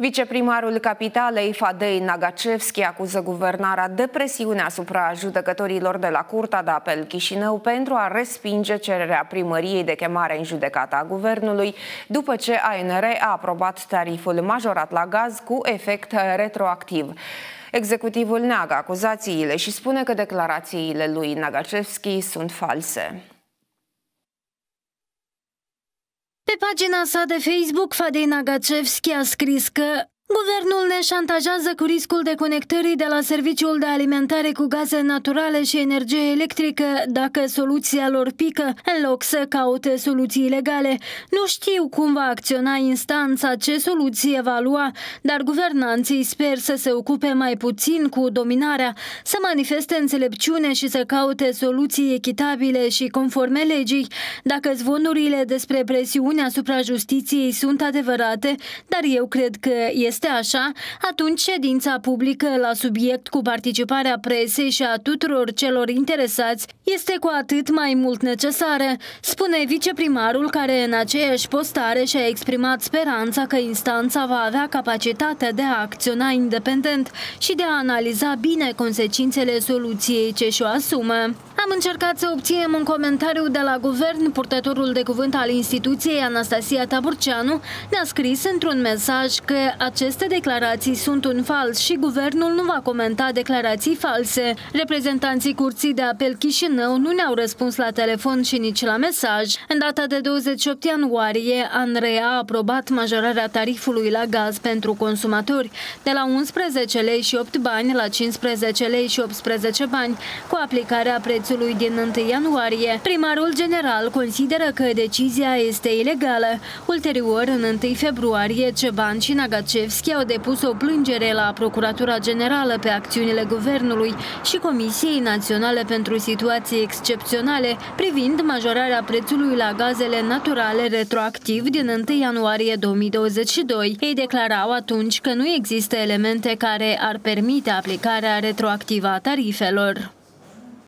Viceprimarul Capitalei, Fadei Nagacevski, acuză guvernarea de presiune asupra judecătorilor de la Curtea de Apel Chișinău pentru a respinge cererea primăriei de chemare în judecată a guvernului, după ce ANR a aprobat tariful majorat la gaz cu efect retroactiv. Executivul neagă acuzațiile și spune că declarațiile lui Nagacevski sunt false. Pe pagina sa de Facebook, Fadei Nagacevski a scris că Guvernul ne șantajează cu riscul de conectării de la serviciul de alimentare cu gaze naturale și energie electrică dacă soluția lor pică, în loc să caute soluții legale. Nu știu cum va acționa instanța, ce soluție va lua, dar guvernanții sper să se ocupe mai puțin cu dominarea, să manifeste înțelepciune și să caute soluții echitabile și conforme legii. Dacă zvonurile despre presiune asupra justiției sunt adevărate, dar eu cred că este este așa, atunci ședința publică la subiect cu participarea presei și a tuturor celor interesați este cu atât mai mult necesară, spune viceprimarul care în aceeași postare și-a exprimat speranța că instanța va avea capacitatea de a acționa independent și de a analiza bine consecințele soluției ce și-o asumă. Am încercat să obținem un comentariu de la guvern. Purtătorul de cuvânt al instituției, Anastasia Taburceanu, ne-a scris într-un mesaj că acest aceste declarații sunt un fals și guvernul nu va comenta declarații false. Reprezentanții Curții de Apel Chișinău nu ne-au răspuns la telefon și nici la mesaj. În data de 28 ianuarie, ANREA a aprobat majorarea tarifului la gaz pentru consumatori de la 11 lei și 8 bani la 15 lei și 18 bani, cu aplicarea prețului din 1 ianuarie. Primarul general consideră că decizia este ilegală. Ulterior, în 1 februarie, Ceban și Nagacevski Moschi au depus o plângere la Procuratura Generală pe acțiunile Guvernului și Comisiei Naționale pentru Situații Excepționale privind majorarea prețului la gazele naturale retroactiv din 1 ianuarie 2022. Ei declarau atunci că nu există elemente care ar permite aplicarea retroactivă a tarifelor.